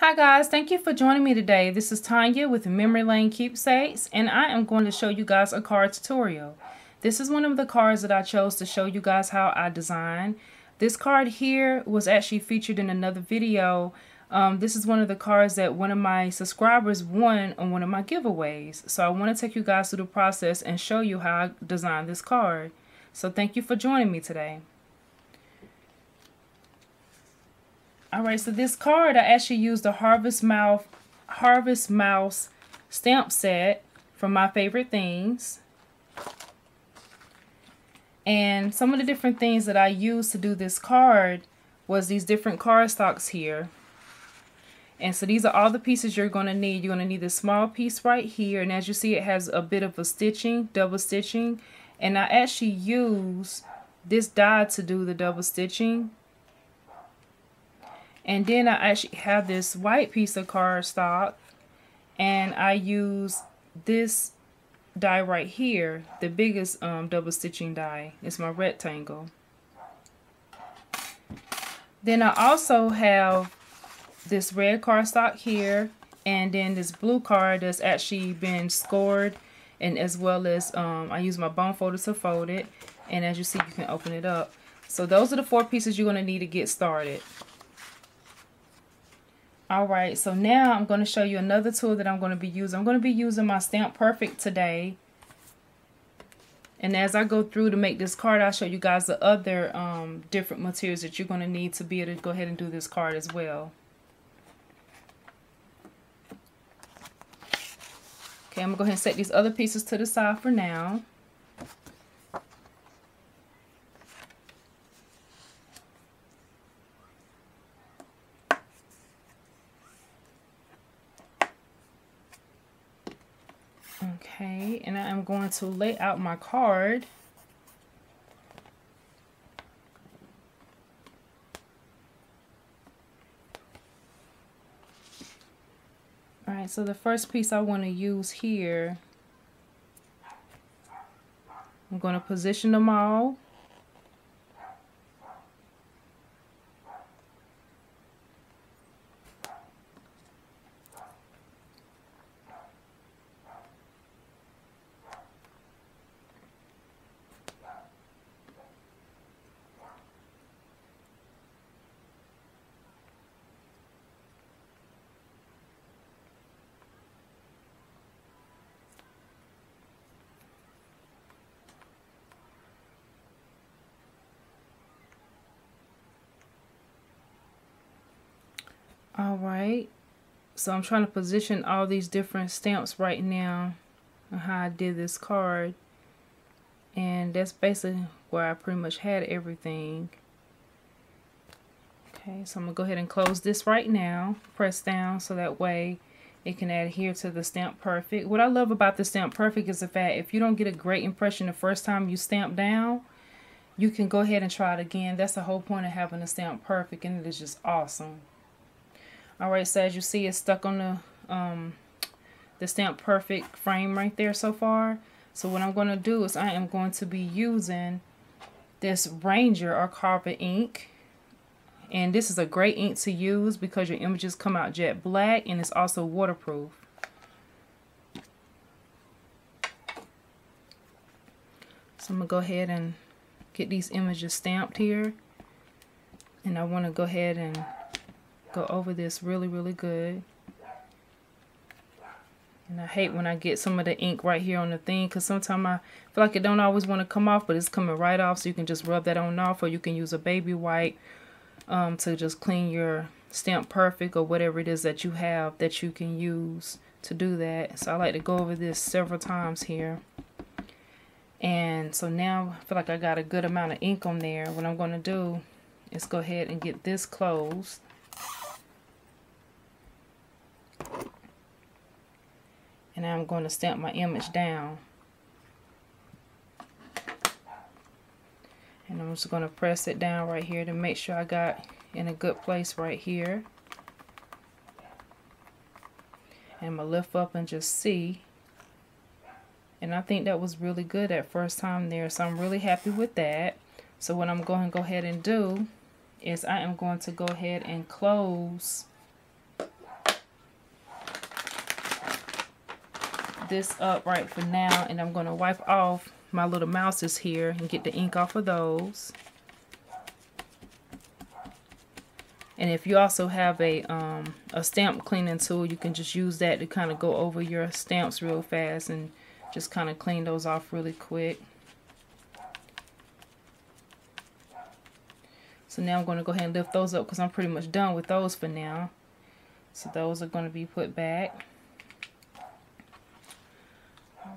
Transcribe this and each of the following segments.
Hi guys, thank you for joining me today. This is Tanya with Memory Lane Keepsakes and I am going to show you guys a card tutorial. This is one of the cards that I chose to show you guys how I design. This card here was actually featured in another video. Um, this is one of the cards that one of my subscribers won on one of my giveaways. So I want to take you guys through the process and show you how I designed this card. So thank you for joining me today. Alright, so this card I actually used the Harvest Mouse Harvest Mouse stamp set from my favorite things. And some of the different things that I used to do this card was these different cardstocks here. And so these are all the pieces you're going to need. You're going to need this small piece right here. And as you see, it has a bit of a stitching, double stitching. And I actually use this die to do the double stitching. And then I actually have this white piece of cardstock and I use this die right here, the biggest um, double stitching die. It's my rectangle. Then I also have this red cardstock here and then this blue card that's actually been scored and as well as um, I use my bone folder to fold it and as you see you can open it up. So those are the four pieces you're going to need to get started. Alright, so now I'm going to show you another tool that I'm going to be using. I'm going to be using my Stamp Perfect today. And as I go through to make this card, I'll show you guys the other um, different materials that you're going to need to be able to go ahead and do this card as well. Okay, I'm going to go ahead and set these other pieces to the side for now. Okay, and I am going to lay out my card. Alright, so the first piece I want to use here, I'm going to position them all. All right so I'm trying to position all these different stamps right now on how I did this card. And that's basically where I pretty much had everything. Okay so I'm gonna go ahead and close this right now. Press down so that way it can adhere to the stamp perfect. What I love about the stamp perfect is the fact if you don't get a great impression the first time you stamp down you can go ahead and try it again. That's the whole point of having a stamp perfect and it is just awesome Alright, so as you see, it's stuck on the, um, the Stamp Perfect frame right there so far. So what I'm going to do is I am going to be using this Ranger Archival ink. And this is a great ink to use because your images come out jet black and it's also waterproof. So I'm going to go ahead and get these images stamped here. And I want to go ahead and go over this really, really good. And I hate when I get some of the ink right here on the thing because sometimes I feel like it don't always want to come off, but it's coming right off. So you can just rub that on off or you can use a baby wipe um, to just clean your Stamp Perfect or whatever it is that you have that you can use to do that. So I like to go over this several times here. And so now I feel like I got a good amount of ink on there. What I'm going to do is go ahead and get this closed. And I'm going to stamp my image down. And I'm just going to press it down right here to make sure I got in a good place right here. And I'm going to lift up and just see. And I think that was really good at first time there. So I'm really happy with that. So what I'm going to go ahead and do is I am going to go ahead and close this up right for now and I'm going to wipe off my little mouses here and get the ink off of those. And if you also have a, um, a stamp cleaning tool, you can just use that to kind of go over your stamps real fast and just kind of clean those off really quick. So now I'm going to go ahead and lift those up because I'm pretty much done with those for now. So those are going to be put back.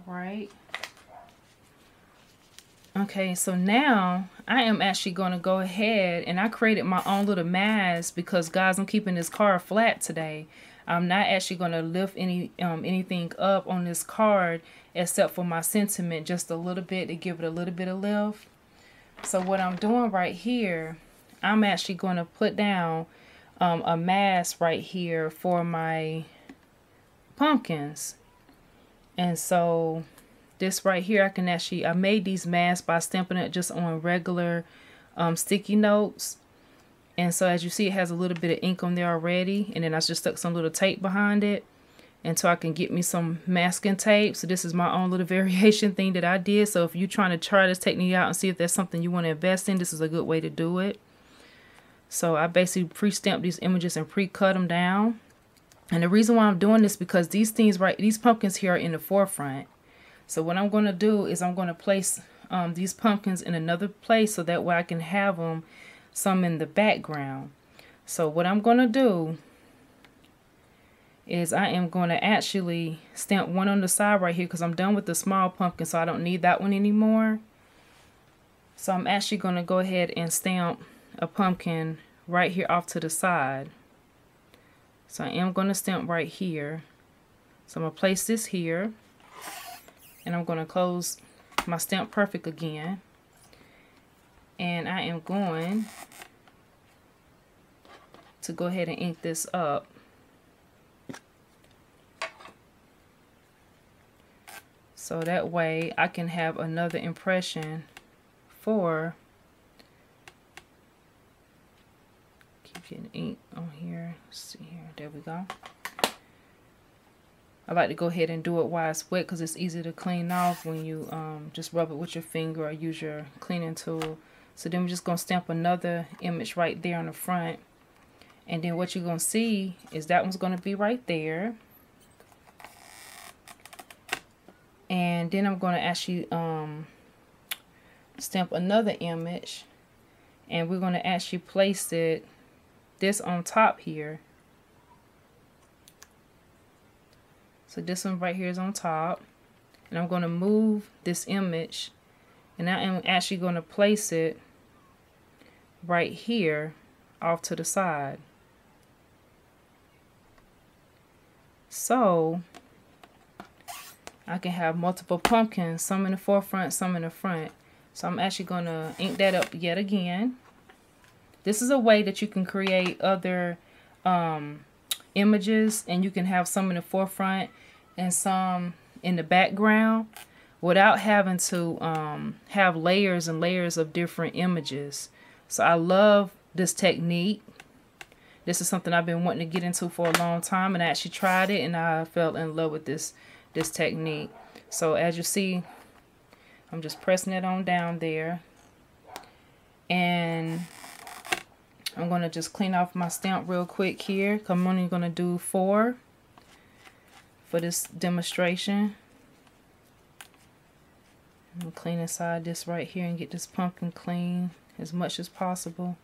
Right. Okay, so now I am actually going to go ahead and I created my own little mask because guys, I'm keeping this card flat today. I'm not actually going to lift any um, anything up on this card except for my sentiment just a little bit to give it a little bit of lift. So what I'm doing right here, I'm actually going to put down um, a mask right here for my pumpkins. And so this right here, I can actually, I made these masks by stamping it just on regular um, sticky notes. And so as you see, it has a little bit of ink on there already. And then I just stuck some little tape behind it until I can get me some masking tape. So this is my own little variation thing that I did. So if you're trying to try this technique out and see if that's something you want to invest in, this is a good way to do it. So I basically pre-stamped these images and pre-cut them down. And the reason why I'm doing this because these things right, these pumpkins here are in the forefront. So what I'm going to do is I'm going to place um, these pumpkins in another place so that way I can have them some in the background. So what I'm going to do is I am going to actually stamp one on the side right here because I'm done with the small pumpkin so I don't need that one anymore. So I'm actually going to go ahead and stamp a pumpkin right here off to the side. So I am going to stamp right here. So I'm going to place this here. And I'm going to close my Stamp Perfect again. And I am going to go ahead and ink this up. So that way I can have another impression for getting ink on here Let's see here there we go I like to go ahead and do it while it's wet because it's easy to clean off when you um, just rub it with your finger or use your cleaning tool. So then we're just going to stamp another image right there on the front. And then what you're going to see is that one's going to be right there. And then I'm going to actually um, stamp another image. And we're going to actually place it this on top here So this one right here is on top. And I'm going to move this image. And I am actually going to place it right here off to the side. So I can have multiple pumpkins, some in the forefront, some in the front. So I'm actually going to ink that up yet again. This is a way that you can create other um, images and you can have some in the forefront and some in the background without having to um, have layers and layers of different images. So I love this technique. This is something I've been wanting to get into for a long time and I actually tried it and I fell in love with this this technique. So as you see, I'm just pressing it on down there. And I'm going to just clean off my stamp real quick here. I'm only going to do four for this demonstration. I'm clean inside this right here and get this pumpkin clean as much as possible.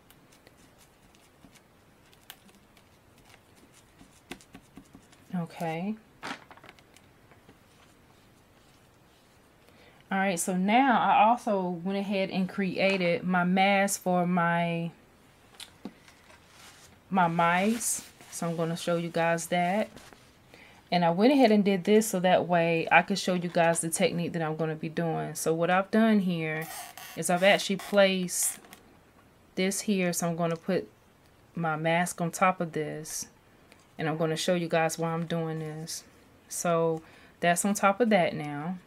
Okay. Alright, so now I also went ahead and created my mask for my my mice. So I'm going to show you guys that. And I went ahead and did this so that way I could show you guys the technique that I'm going to be doing. So what I've done here is I've actually placed this here. So I'm going to put my mask on top of this. And I'm going to show you guys why I'm doing this. So that's on top of that now.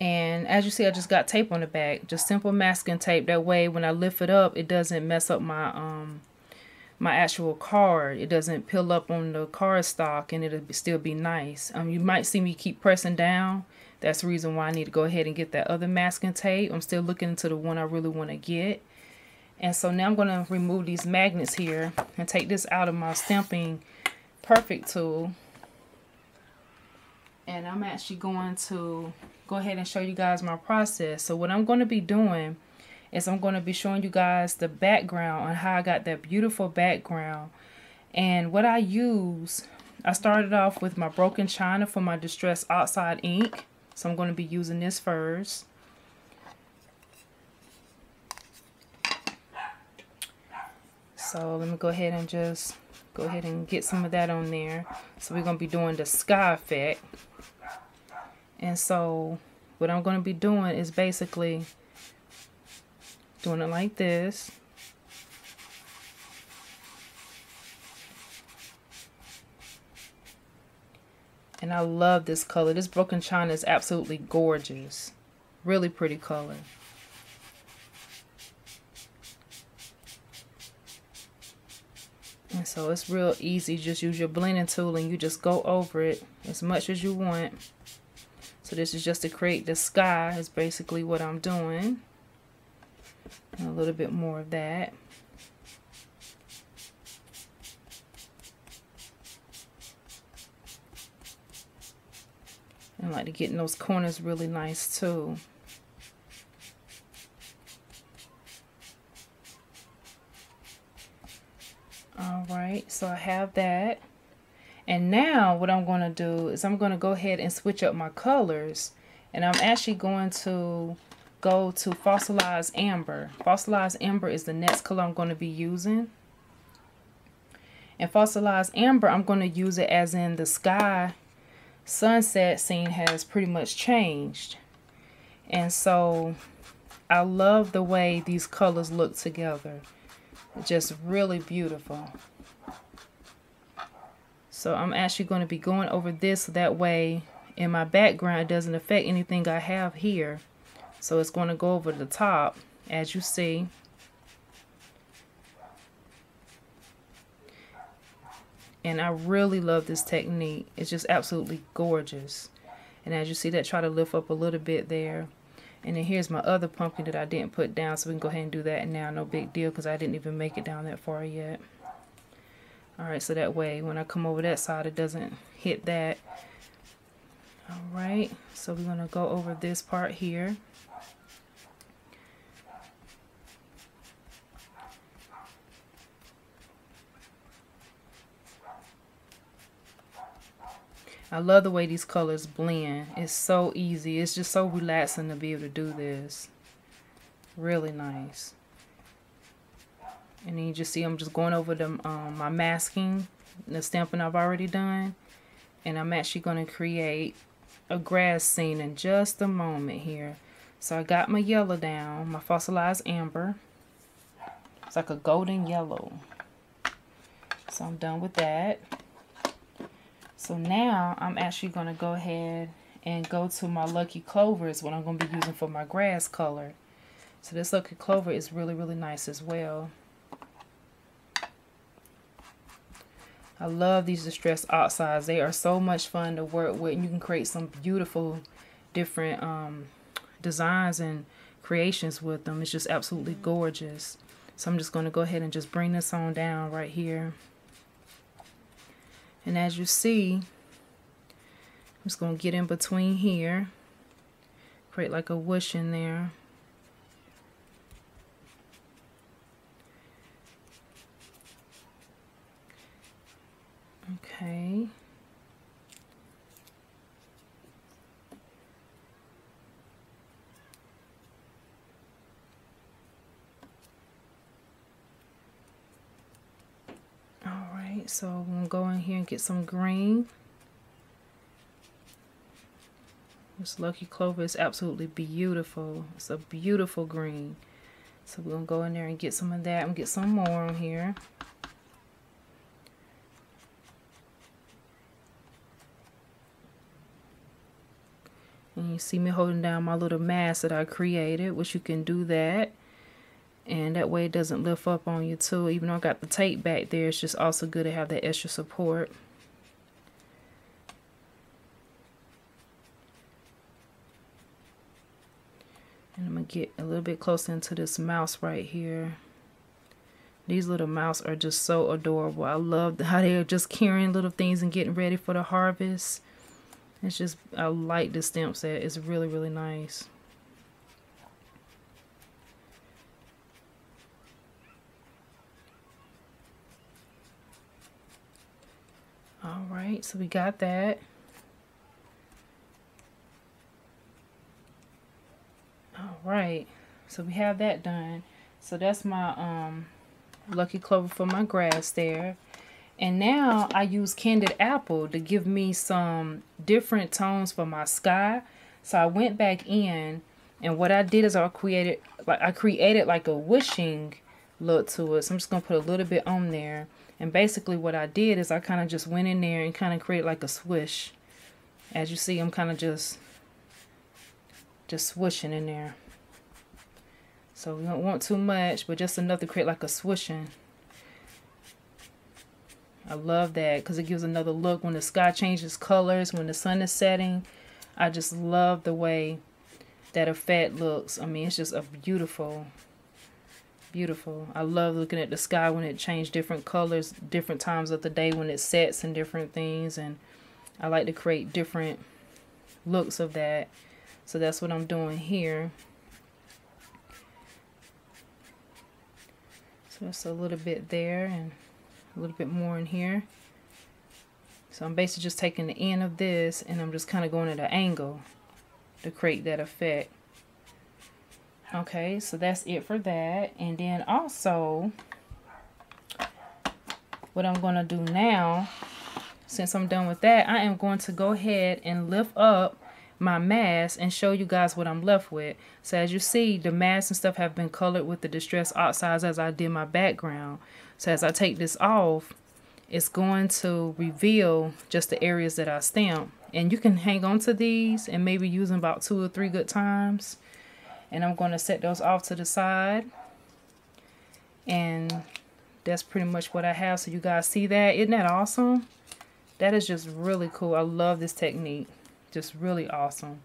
And as you see, I just got tape on the back. Just simple masking tape. That way when I lift it up, it doesn't mess up my um my actual card. It doesn't peel up on the card stock and it'll still be nice. Um, you might see me keep pressing down. That's the reason why I need to go ahead and get that other masking tape. I'm still looking into the one I really want to get. And so now I'm going to remove these magnets here and take this out of my stamping perfect tool. And I'm actually going to go ahead and show you guys my process. So what I'm going to be doing is I'm going to be showing you guys the background on how I got that beautiful background. And what I use, I started off with my broken china for my Distress Oxide ink. So I'm going to be using this first. So let me go ahead and just go ahead and get some of that on there. So we're going to be doing the sky effect. And so what I'm going to be doing is basically doing it like this. And I love this color. This broken china is absolutely gorgeous. Really pretty color. And so it's real easy. Just use your blending tool and you just go over it as much as you want. So this is just to create the sky is basically what I'm doing. A little bit more of that. I like to get in those corners really nice too. All right, so I have that. And now what I'm going to do is I'm going to go ahead and switch up my colors. And I'm actually going to go to Fossilized Amber. Fossilized Amber is the next color I'm going to be using. And Fossilized Amber, I'm going to use it as in the sky sunset scene has pretty much changed. And so I love the way these colors look together. Just really beautiful. So I'm actually going to be going over this that way in my background it doesn't affect anything I have here. So it's going to go over the top as you see. And I really love this technique. It's just absolutely gorgeous. And as you see that, try to lift up a little bit there. And then here's my other pumpkin that I didn't put down. So we can go ahead and do that now. No big deal because I didn't even make it down that far yet. Alright, so that way when I come over that side, it doesn't hit that. Alright, so we're going to go over this part here. I love the way these colors blend. It's so easy. It's just so relaxing to be able to do this. Really nice. And then you just see I'm just going over the, um, my masking, the stamping I've already done. And I'm actually going to create a grass scene in just a moment here. So I got my yellow down, my fossilized amber. It's like a golden yellow. So I'm done with that. So now I'm actually going to go ahead and go to my Lucky Clover is what I'm going to be using for my grass color. So this Lucky Clover is really, really nice as well. I love these Distress Oxides. They are so much fun to work with. And you can create some beautiful different um, designs and creations with them. It's just absolutely gorgeous. So I'm just going to go ahead and just bring this on down right here. And as you see, I'm just going to get in between here. Create like a whoosh in there. Okay. So I'm to go in here and get some green. This Lucky Clover is absolutely beautiful. It's a beautiful green. So we're to go in there and get some of that and get some more on here. And you see me holding down my little mask that I created, which you can do that. And that way it doesn't lift up on you too. Even though I got the tape back there it's just also good to have that extra support. And I'm gonna get a little bit closer into this mouse right here. These little mouse are just so adorable. I love how they're just carrying little things and getting ready for the harvest. It's just I like this stamp set it's really really nice All right, so we got that. All right, so we have that done. So that's my um, Lucky Clover for my grass there. And now I use Candied Apple to give me some different tones for my sky. So I went back in and what I did is I created like I created like a wishing look to it. So I'm just gonna put a little bit on there. And basically what I did is I kind of just went in there and kind of created like a swish. As you see, I'm kind of just, just swishing in there. So we don't want too much, but just enough to create like a swishing. I love that because it gives another look when the sky changes colors, when the sun is setting. I just love the way that effect looks. I mean, it's just a beautiful, beautiful. I love looking at the sky when it changed different colors, different times of the day when it sets and different things. And I like to create different looks of that. So that's what I'm doing here. So it's a little bit there and a little bit more in here. So I'm basically just taking the end of this and I'm just kind of going at an angle to create that effect. Okay, so that's it for that. And then also, what I'm going to do now, since I'm done with that, I am going to go ahead and lift up my mask and show you guys what I'm left with. So as you see, the mask and stuff have been colored with the Distress Oxides as I did my background. So as I take this off, it's going to reveal just the areas that I stamped. And you can hang on to these and maybe use them about two or three good times and I'm going to set those off to the side. And that's pretty much what I have. So you guys see that? Isn't that awesome? That is just really cool. I love this technique. Just really awesome.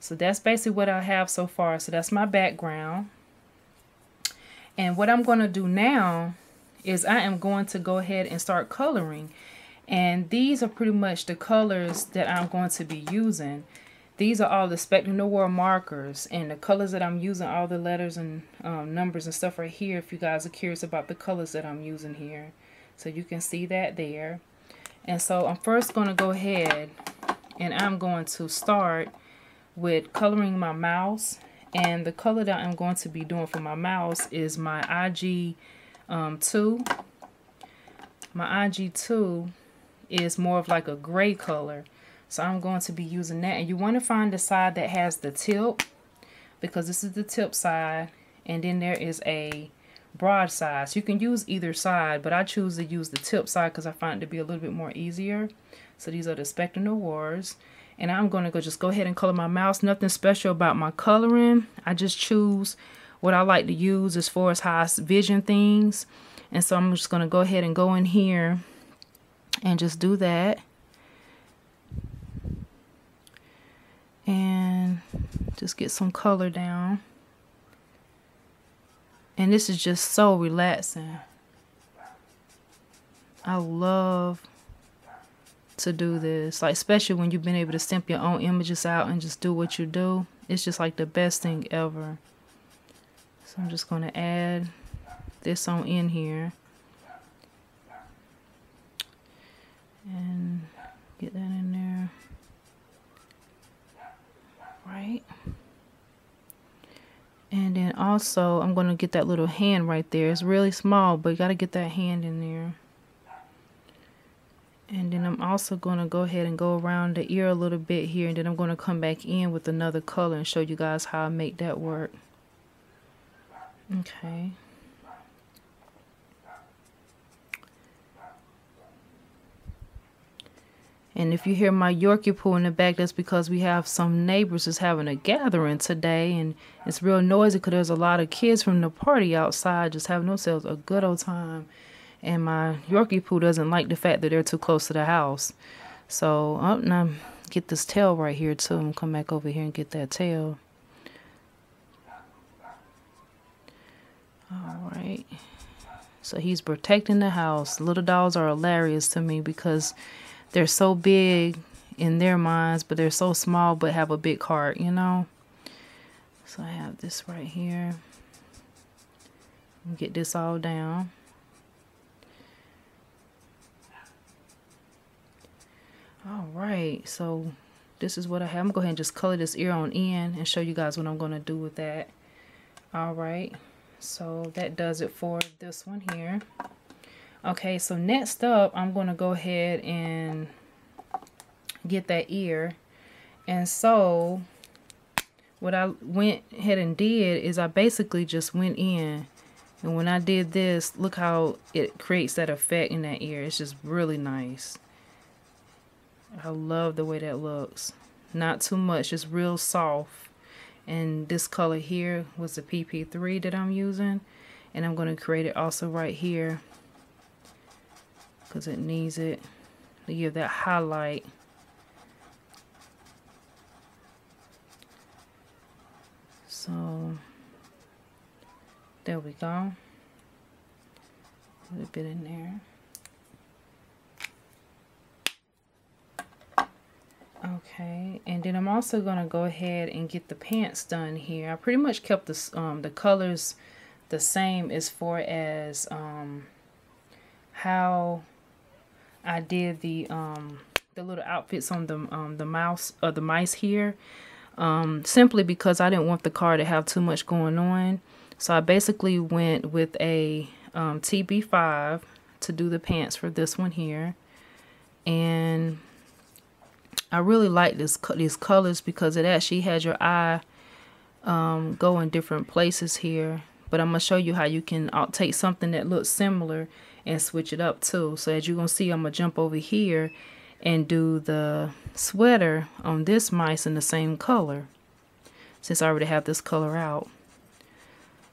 So that's basically what I have so far. So that's my background. And what I'm going to do now is I am going to go ahead and start coloring. And these are pretty much the colors that I'm going to be using these are all the Spectrum Noir markers and the colors that I'm using, all the letters and um, numbers and stuff right here if you guys are curious about the colors that I'm using here. So you can see that there. And so I'm first going to go ahead and I'm going to start with coloring my mouse. And the color that I'm going to be doing for my mouse is my IG2. Um, my IG2 is more of like a gray color. So I'm going to be using that. And you want to find the side that has the tip because this is the tip side. And then there is a broad side. So you can use either side, but I choose to use the tip side because I find it to be a little bit more easier. So these are the Spectrum Noirs. And I'm going to go just go ahead and color my mouse. Nothing special about my coloring. I just choose what I like to use as far as how I vision things. And so I'm just going to go ahead and go in here and just do that. And just get some color down. And this is just so relaxing. I love to do this. Like, especially when you've been able to stamp your own images out and just do what you do. It's just like the best thing ever. So I'm just going to add this on in here. And get that in there right? And then also I'm going to get that little hand right there. It's really small but you got to get that hand in there. And then I'm also going to go ahead and go around the ear a little bit here and then I'm going to come back in with another color and show you guys how I make that work. Okay And if you hear my Yorkie poo in the back, that's because we have some neighbors that's having a gathering today. And it's real noisy because there's a lot of kids from the party outside just having themselves a good old time. And my Yorkie poo doesn't like the fact that they're too close to the house. So, oh, now get this tail right here too. I'm come back over here and get that tail. All right. So he's protecting the house. Little dogs are hilarious to me because they're so big in their minds, but they're so small but have a big heart, you know? So I have this right here. Get this all down. All right, so this is what I have. I'm going to go ahead and just color this ear on in and show you guys what I'm going to do with that. All right, so that does it for this one here. Okay, so next up, I'm going to go ahead and get that ear. And so what I went ahead and did is I basically just went in. And when I did this, look how it creates that effect in that ear. It's just really nice. I love the way that looks. Not too much, just real soft. And this color here was the PP3 that I'm using. And I'm going to create it also right here because it needs it to give that highlight. So there we go. A little bit in there. Okay, and then I'm also going to go ahead and get the pants done here. I pretty much kept the, um, the colors the same as far as um, how I did the um, the little outfits on the um, the mouse or uh, the mice here um, simply because I didn't want the car to have too much going on. So I basically went with a um, TB5 to do the pants for this one here. And I really like this these colors because it actually has your eye um, go in different places here. But I'm going to show you how you can uh, take something that looks similar and switch it up too. So as you're going to see, I'm going to jump over here and do the sweater on this mice in the same color since I already have this color out.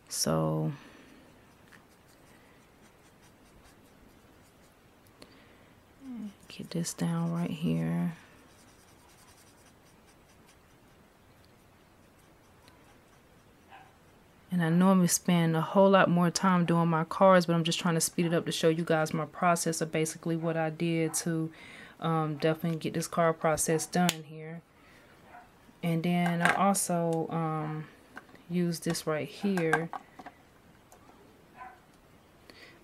So get this down right here. And I normally spend a whole lot more time doing my cards, but I'm just trying to speed it up to show you guys my process of basically what I did to um, definitely get this card process done here. And then I also um, use this right here.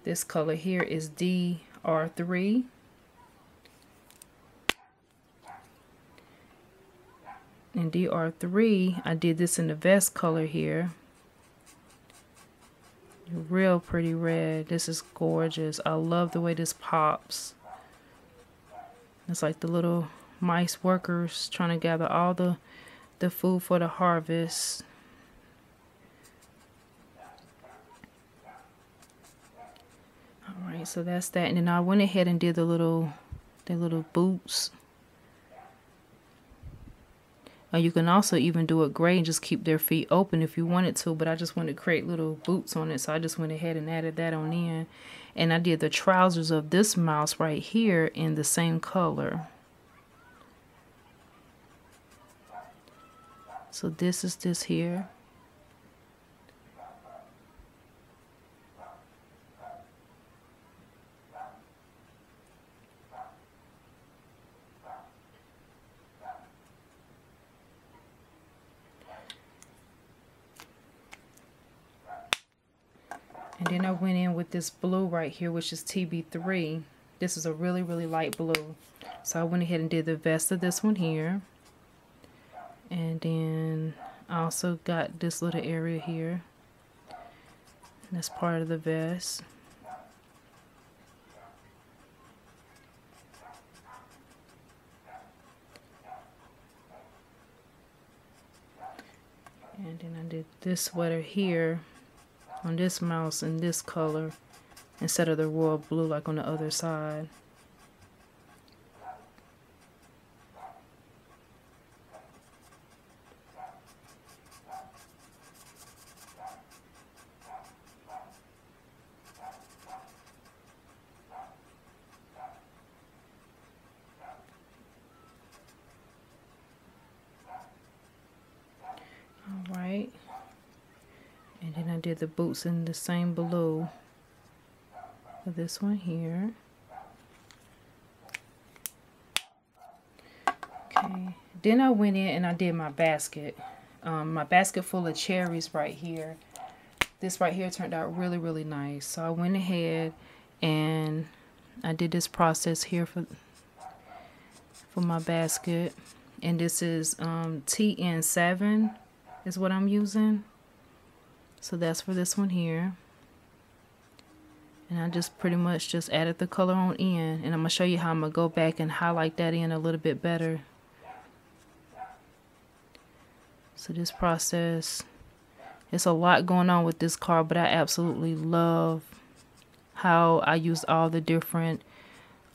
This color here is DR3. In DR3, I did this in the vest color here. Real pretty red. This is gorgeous. I love the way this pops. It's like the little mice workers trying to gather all the, the food for the harvest. Alright, so that's that. And then I went ahead and did the little, the little boots. You can also even do it gray and just keep their feet open if you wanted to, but I just wanted to create little boots on it, so I just went ahead and added that on in. And I did the trousers of this mouse right here in the same color. So this is this here. Went in with this blue right here, which is TB3. This is a really, really light blue. So I went ahead and did the vest of this one here. And then I also got this little area here. That's part of the vest. And then I did this sweater here on this mouse in this color instead of the royal blue like on the other side. The boots in the same blue for this one here. Okay, then I went in and I did my basket. Um, my basket full of cherries right here. This right here turned out really, really nice. So I went ahead and I did this process here for for my basket. And this is um, TN7 is what I'm using. So that's for this one here. And I just pretty much just added the color on in. And I'm going to show you how I'm going to go back and highlight that in a little bit better. So this process, it's a lot going on with this card, but I absolutely love how I use all the different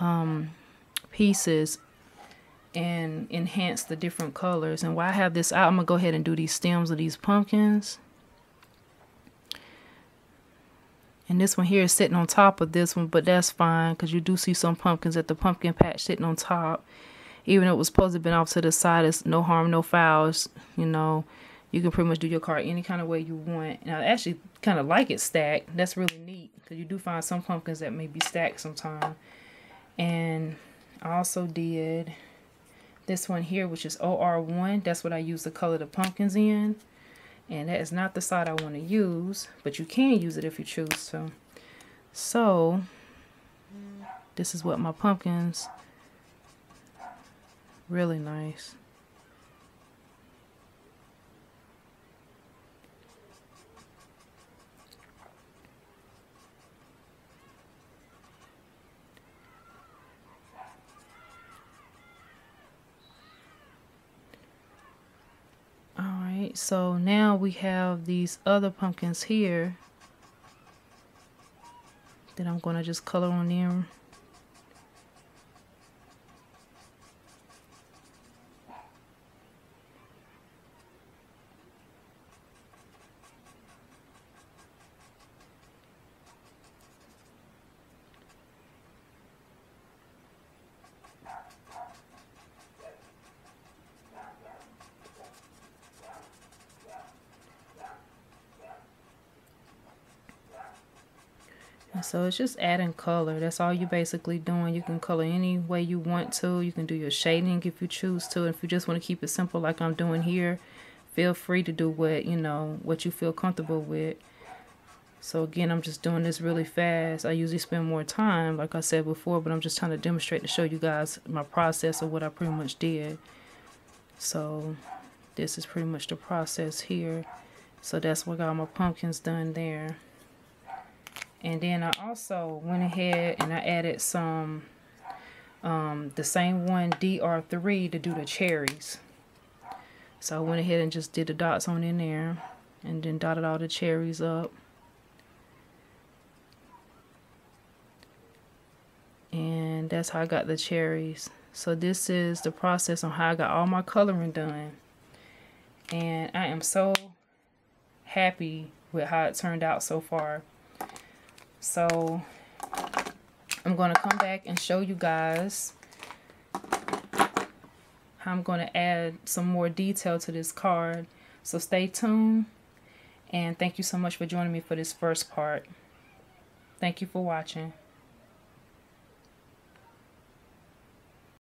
um, pieces and enhance the different colors. And while I have this out, I'm going to go ahead and do these stems of these pumpkins. And this one here is sitting on top of this one, but that's fine because you do see some pumpkins at the pumpkin patch sitting on top. Even though it was supposed to have been off to the side, it's no harm, no fouls. You know, you can pretty much do your card any kind of way you want. And I actually kind of like it stacked. That's really neat because you do find some pumpkins that may be stacked sometime. And I also did this one here, which is OR1. That's what I use to color the pumpkins in. And that is not the side I want to use, but you can use it if you choose to. So, this is what my pumpkins, really nice. Alright, so now we have these other pumpkins here that I'm going to just color on them. So it's just adding color. That's all you're basically doing. You can color any way you want to. You can do your shading if you choose to. If you just want to keep it simple like I'm doing here feel free to do what you know what you feel comfortable with. So again I'm just doing this really fast. I usually spend more time like I said before but I'm just trying to demonstrate to show you guys my process of what I pretty much did. So this is pretty much the process here. So that's what got my pumpkins done there and then I also went ahead and I added some, um, the same one DR3 to do the cherries. So I went ahead and just did the dots on in there and then dotted all the cherries up. And that's how I got the cherries. So this is the process on how I got all my coloring done. And I am so happy with how it turned out so far. So I'm going to come back and show you guys how I'm going to add some more detail to this card. So stay tuned and thank you so much for joining me for this first part. Thank you for watching.